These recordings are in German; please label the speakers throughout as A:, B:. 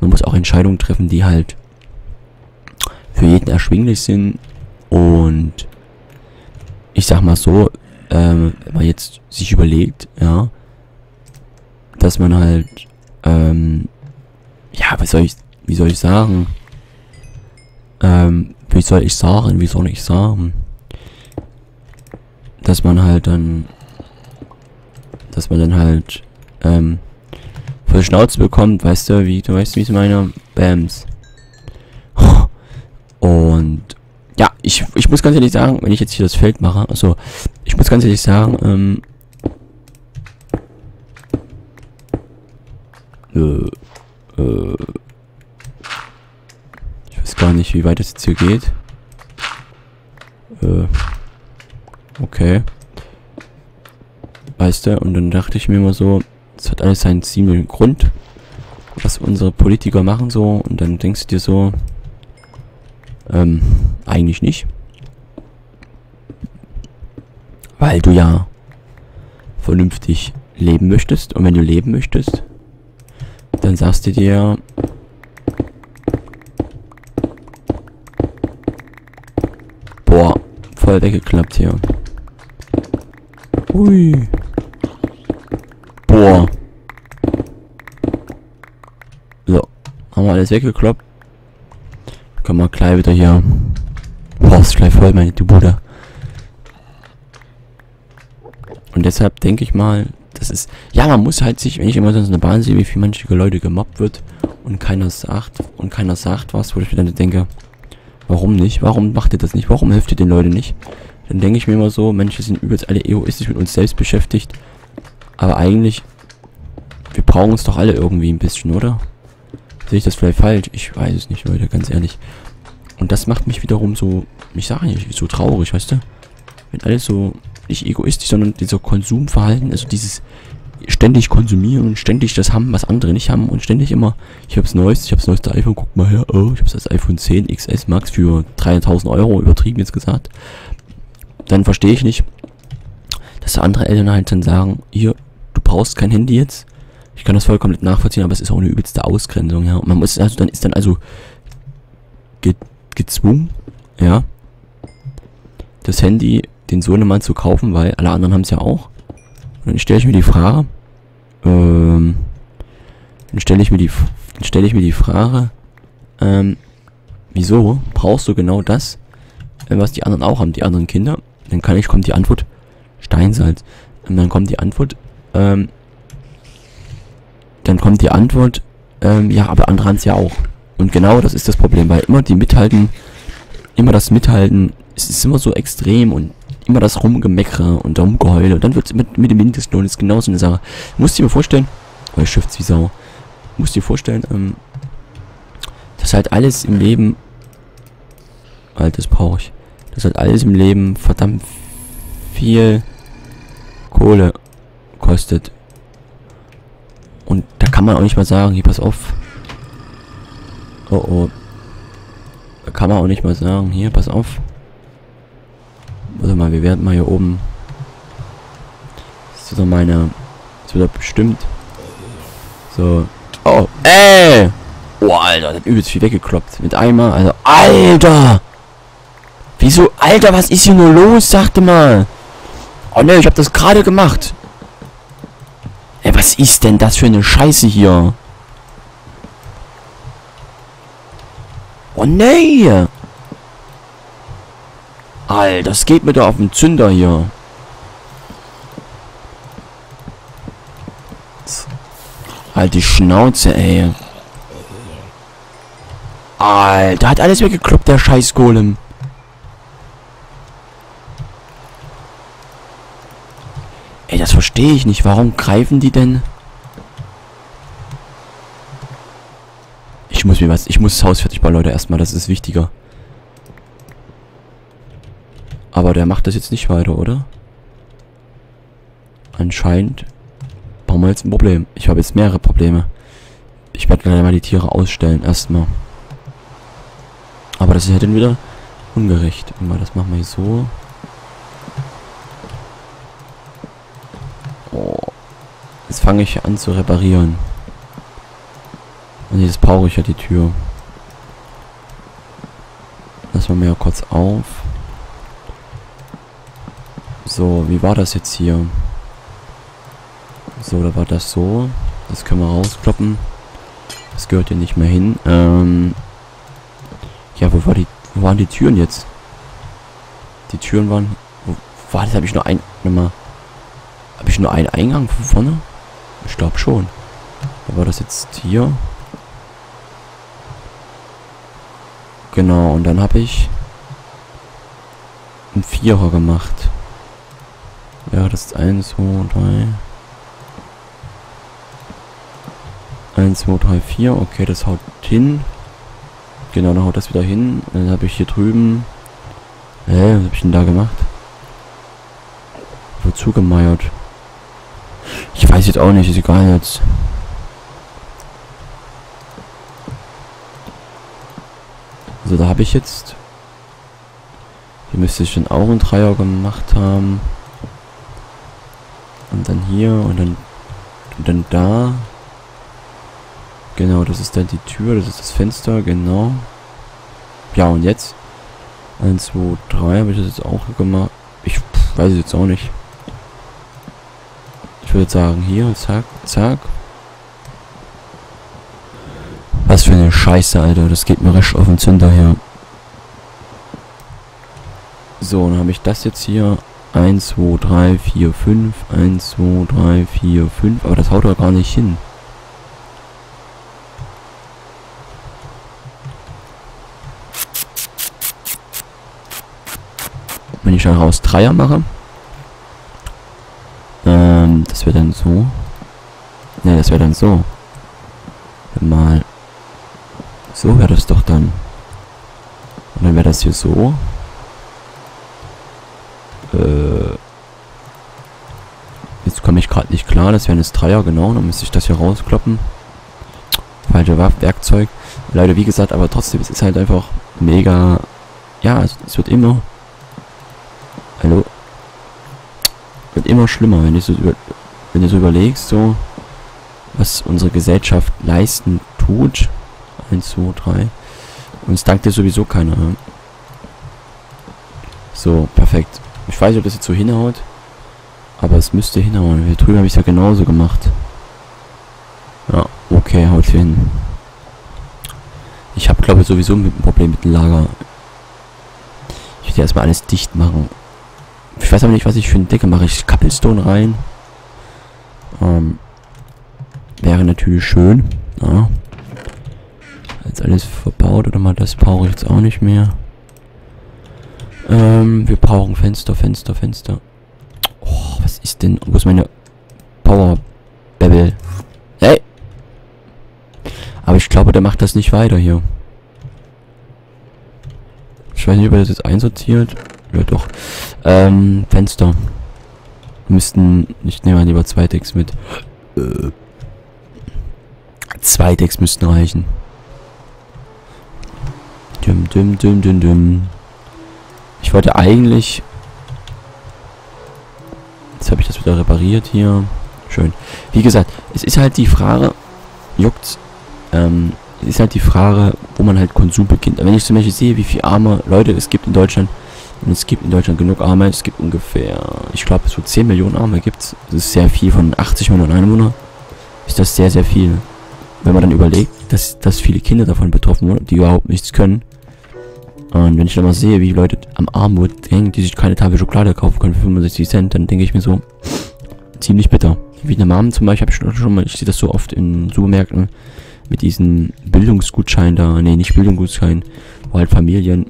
A: man muss auch Entscheidungen treffen, die halt für jeden erschwinglich sind. Und ich sag mal so, ähm, wenn man jetzt sich überlegt, ja, dass man halt, ähm, ja, was soll ich, wie soll ich sagen, ähm, wie soll ich sagen, wie soll ich sagen, dass man halt dann, dass man dann halt, ähm, voll Schnauze bekommt, weißt du, wie, du weißt, wie ich meine, Bams. Und, ja, ich, ich muss ganz ehrlich sagen, wenn ich jetzt hier das Feld mache, also, ich muss ganz ehrlich sagen, ähm, äh, äh, ich weiß gar nicht, wie weit es jetzt hier geht. Äh, okay. Weißt du, und dann dachte ich mir immer so, es hat alles seinen ziemlichen Grund, was unsere Politiker machen so, und dann denkst du dir so, ähm, eigentlich nicht. Weil du ja vernünftig leben möchtest, und wenn du leben möchtest, dann sagst du dir, boah, voll weggeklappt hier. Ui. Boah. Alles weggekloppt. Können wir gleich wieder hier. Boah, gleich voll, meine du Bruder. Und deshalb denke ich mal, das ist. Ja, man muss halt sich, wenn ich immer so eine Bahn sehe, wie viele manche Leute gemobbt wird und keiner sagt und keiner sagt was, wo ich mir dann denke, warum nicht? Warum macht ihr das nicht? Warum hilft ihr den Leuten nicht? Dann denke ich mir immer so, Menschen sind übelst alle egoistisch mit uns selbst beschäftigt. Aber eigentlich, wir brauchen uns doch alle irgendwie ein bisschen, oder? Sehe ich das vielleicht falsch? Ich weiß es nicht, Leute, ganz ehrlich. Und das macht mich wiederum so, ich sage nicht, so traurig, weißt du? Wenn alles so, nicht egoistisch, sondern dieser Konsumverhalten, also dieses ständig konsumieren und ständig das haben, was andere nicht haben und ständig immer, ich hab's neues, ich hab's neueste iPhone, guck mal her, oh, ich hab's das iPhone 10 XS Max für 3000 Euro, übertrieben jetzt gesagt. Dann verstehe ich nicht, dass andere Eltern halt dann sagen, hier, du brauchst kein Handy jetzt. Ich kann das vollkommen nachvollziehen, aber es ist auch eine übelste Ausgrenzung, ja. Und man muss also dann ist dann also ge gezwungen, ja, das Handy den Sohnemann zu kaufen, weil alle anderen haben es ja auch. Und dann stelle ich mir die Frage, ähm, dann stelle ich mir die, dann stelle ich mir die Frage, ähm, wieso brauchst du genau das, äh, was die anderen auch haben, die anderen Kinder? Dann kann ich, kommt die Antwort, Steinsalz. Und dann kommt die Antwort, ähm, dann kommt die Antwort, ähm, ja, aber andere haben es ja auch. Und genau das ist das Problem, weil immer die mithalten, immer das Mithalten, es ist immer so extrem und immer das Rumgemeckere und Rumgeheule. Und dann wird es mit, mit dem Mindestlohn ist genauso eine Sache. Musst dir mir vorstellen, weil ich schifft's wie Sau. Musst dir vorstellen, ähm, dass halt alles im Leben, brauche ich, dass halt alles im Leben verdammt viel Kohle kostet. Und da kann man auch nicht mal sagen, hier, pass auf. Oh, oh. Da kann man auch nicht mal sagen, hier, pass auf. Warte mal, wir werden mal hier oben. Das ist doch meine. Das wird bestimmt. So. Oh, ey! Oh, Alter, das übelst viel weggekloppt. Mit einmal, also, Alter! Wieso, Alter, was ist hier nur los? Sagte mal. Oh ne, ich hab das gerade gemacht. Ey, was ist denn das für eine Scheiße hier? Oh ne! Alter, das geht mir da auf den Zünder hier. Halt die Schnauze, ey. Alter, hat alles weggekloppt, der scheiß Golem. Ey, das verstehe ich nicht. Warum greifen die denn? Ich muss mir was... Ich muss das Haus fertig bauen, Leute. Erstmal, das ist wichtiger. Aber der macht das jetzt nicht weiter, oder? Anscheinend brauchen wir jetzt ein Problem. Ich habe jetzt mehrere Probleme. Ich werde gleich mal die Tiere ausstellen, erstmal. Aber das ist ja dann wieder ungerecht. Mal, das machen wir hier so. Oh. Jetzt fange ich an zu reparieren. Und das brauche ich ja die Tür. Lass mal mir kurz auf. So, wie war das jetzt hier? So, da war das so. Das können wir rauskloppen. Das gehört hier nicht mehr hin. Ähm ja, wo, war die, wo waren die Türen jetzt? Die Türen waren... Wo, war das? Habe ich nur ein... Mal, Habe ich nur einen Eingang von vorne? Ich glaube schon. Da war das jetzt hier. Genau, und dann habe ich einen Vierer gemacht. Ja, das ist 1, 2, 3. 1, 2, 3, 4. Okay, das haut hin. Genau, dann haut das wieder hin. Dann habe ich hier drüben... Hä, was habe ich denn da gemacht? Wozu gemeiert? Ich weiß jetzt auch nicht, ist egal jetzt. Also da habe ich jetzt... Hier müsste ich schon auch einen Dreier gemacht haben. Und dann hier und dann... Und dann da. Genau, das ist dann die Tür, das ist das Fenster, genau. Ja, und jetzt? 1, 2, 3 habe ich das jetzt auch gemacht. Ich weiß es jetzt auch nicht. Ich würde sagen, hier, zack, zack. Was für eine Scheiße, Alter. Das geht mir recht auf den Zünder hier. So, dann habe ich das jetzt hier. 1, 2, 3, 4, 5. 1, 2, 3, 4, 5. Aber das haut doch gar nicht hin. Wenn ich daraus Dreier mache. Das wäre dann so. Ne, das wäre dann so. Mal so wäre das doch dann. Und dann wäre das hier so. Äh. Jetzt komme ich gerade nicht klar. Das wäre ein Dreier, genau. Dann müsste ich das hier rauskloppen. Falsche Werkzeug. Leider, wie gesagt, aber trotzdem, es ist halt einfach mega... Ja, es, es wird immer... Hallo? Wird immer schlimmer, wenn du so, über, wenn du so überlegst, so... Was unsere Gesellschaft leisten tut 1, 2, 3. Und es dankt dir sowieso keiner. So, perfekt. Ich weiß nicht, ob das jetzt so hinhaut. Aber es müsste hinhauen. Hier drüben habe ich es ja genauso gemacht. Ja, okay, haut hin. Ich habe, glaube ich, sowieso ein Problem mit dem Lager. Ich will erstmal alles dicht machen. Ich weiß aber nicht, was ich für eine Decke mache. Ich Couplestone rein. Ähm, wäre natürlich schön. Ja jetzt alles verbaut oder mal das brauche ich jetzt auch nicht mehr. Ähm, wir brauchen Fenster, Fenster, Fenster. Oh, was ist denn? Wo ist meine Power Bebel? Hey! Aber ich glaube, der macht das nicht weiter hier. Ich weiß nicht, ob er das jetzt einsortiert. Ja, doch. Ähm, Fenster. Müssten, ich nehme mal lieber zwei Decks mit. Äh, zwei Decks müssten reichen. Düm, düm, düm, düm, düm. Ich wollte eigentlich... Jetzt habe ich das wieder repariert hier. Schön. Wie gesagt, es ist halt die Frage, juckt, ähm, ist halt die Frage, wo man halt Konsum beginnt. Wenn ich zum Beispiel sehe, wie viele arme Leute es gibt in Deutschland, und es gibt in Deutschland genug Arme, es gibt ungefähr, ich glaube, so 10 Millionen Arme gibt. Das ist sehr viel von 80 Millionen Einwohnern. Ist das sehr, sehr viel. Wenn man dann überlegt, dass, dass viele Kinder davon betroffen wurden, die überhaupt nichts können, und wenn ich dann mal sehe, wie Leute am Armut hängen, die sich keine Tafel Schokolade kaufen können für 65 Cent, dann denke ich mir so, ziemlich bitter. Wie eine Mom zum Beispiel, habe ich schon mal, ich sehe das so oft in Supermärkten, mit diesen Bildungsgutschein da, nee, nicht Bildungsgutschein, wo halt Familien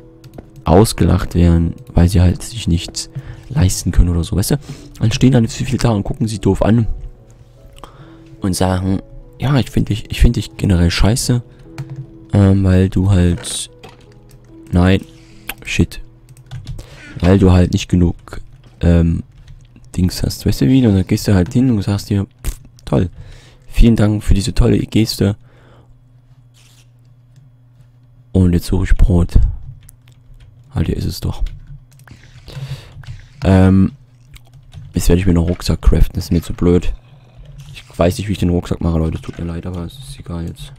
A: ausgelacht werden, weil sie halt sich nichts leisten können oder so, weißt du? Dann stehen dann so viele da und gucken sie doof an und sagen, ja, ich finde dich, ich finde dich generell scheiße, ähm, weil du halt Nein. Shit. Weil du halt nicht genug ähm, Dings hast. Weißt du wie? Und dann gehst du halt hin und sagst dir, pff, toll. Vielen Dank für diese tolle Geste. Und jetzt suche ich Brot. Halt, hier ist es doch. Ähm, jetzt werde ich mir noch Rucksack craften. Das ist mir zu blöd. Ich weiß nicht, wie ich den Rucksack mache, Leute. Tut mir leid, aber es ist egal jetzt.